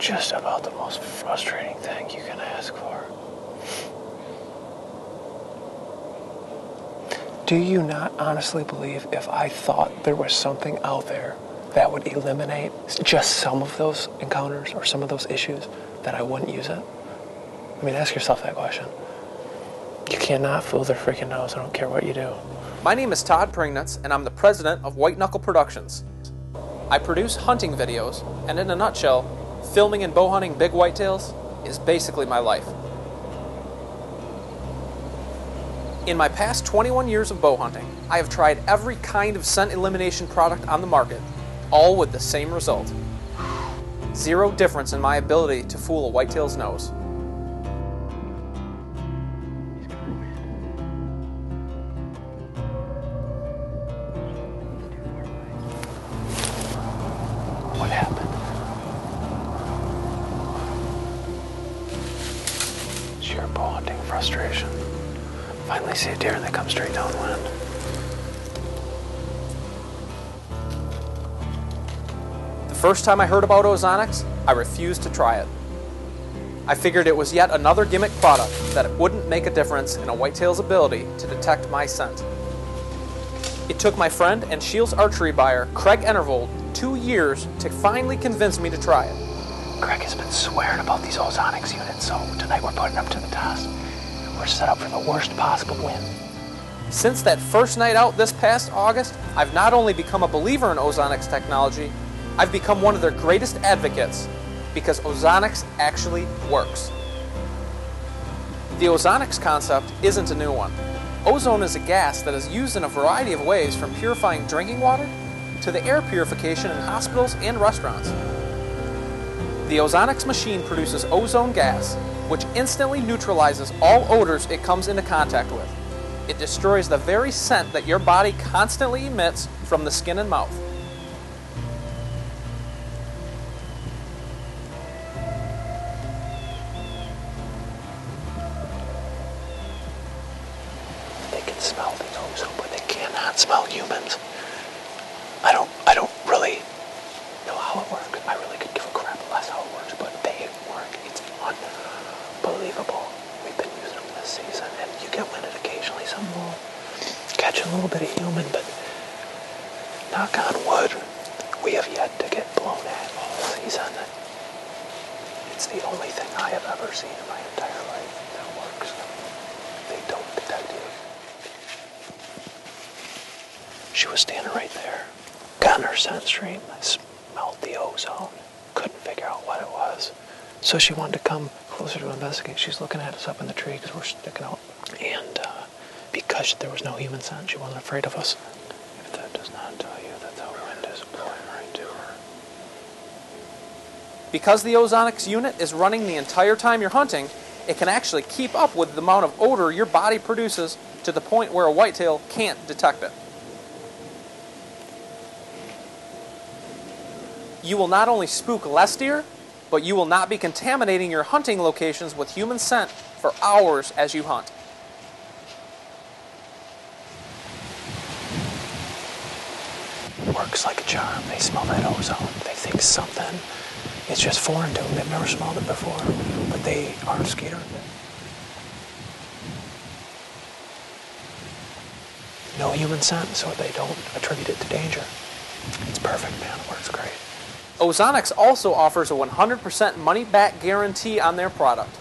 just about the most frustrating thing you can ask for. Do you not honestly believe if I thought there was something out there that would eliminate just some of those encounters or some of those issues, that I wouldn't use it? I mean, ask yourself that question. You cannot fool their freaking nose. I don't care what you do. My name is Todd Pringnitz, and I'm the president of White Knuckle Productions. I produce hunting videos, and in a nutshell, filming and bow hunting big whitetails is basically my life. In my past 21 years of bow hunting, I have tried every kind of scent elimination product on the market, all with the same result. Zero difference in my ability to fool a whitetail's nose. Hunting frustration. Finally see a deer and they come straight downwind. The first time I heard about Ozonics, I refused to try it. I figured it was yet another gimmick product that it wouldn't make a difference in a whitetail's ability to detect my scent. It took my friend and Scheels archery buyer, Craig Enervold, two years to finally convince me to try it. Greg has been swearing about these Ozonics units, so tonight we're putting them to the test. We're set up for the worst possible win. Since that first night out this past August, I've not only become a believer in Ozonics technology, I've become one of their greatest advocates because Ozonics actually works. The Ozonics concept isn't a new one. Ozone is a gas that is used in a variety of ways from purifying drinking water to the air purification in hospitals and restaurants. The Ozonics machine produces ozone gas, which instantly neutralizes all odors it comes into contact with. It destroys the very scent that your body constantly emits from the skin and mouth. They can smell the ozone, but they cannot smell humans. I don't I don't really know how it works. I really could give a crap less how it works, but they work. It's unbelievable. We've been using them this season, and you get winded occasionally. Some will catch a little bit of human, but knock on wood, we have yet to get blown at all season. It's the only thing I have ever seen in my entire life that works. They don't detect you. She was standing right there. Got in her scent stream. I smelled the ozone. Couldn't figure out what it was. So she wanted to come closer to investigate. She's looking at us up in the tree because we're sticking out. Because there was no human scent, she wasn't afraid of us. If that does not tell you that the wind is blowing right to her. Because the Ozonics unit is running the entire time you're hunting, it can actually keep up with the amount of odor your body produces to the point where a whitetail can't detect it. You will not only spook less deer, but you will not be contaminating your hunting locations with human scent for hours as you hunt. Works like a charm. They smell that ozone. They think something it's just foreign to them. They've never smelled it before, but they aren't scared of it. No human scent, so they don't attribute it to danger. It's perfect, man. It works great. Ozonics also offers a 100% money back guarantee on their product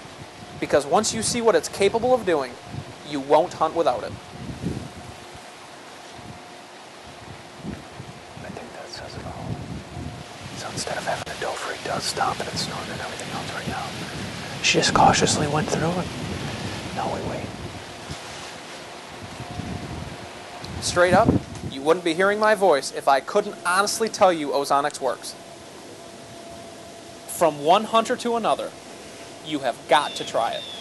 because once you see what it's capable of doing, you won't hunt without it. I think that says it all. So instead of having a doe freak dust stomping and it's snorting and everything else right now, she just cautiously went through it. Now we wait. Straight up, you wouldn't be hearing my voice if I couldn't honestly tell you Ozonics works. From one hunter to another, you have got to try it.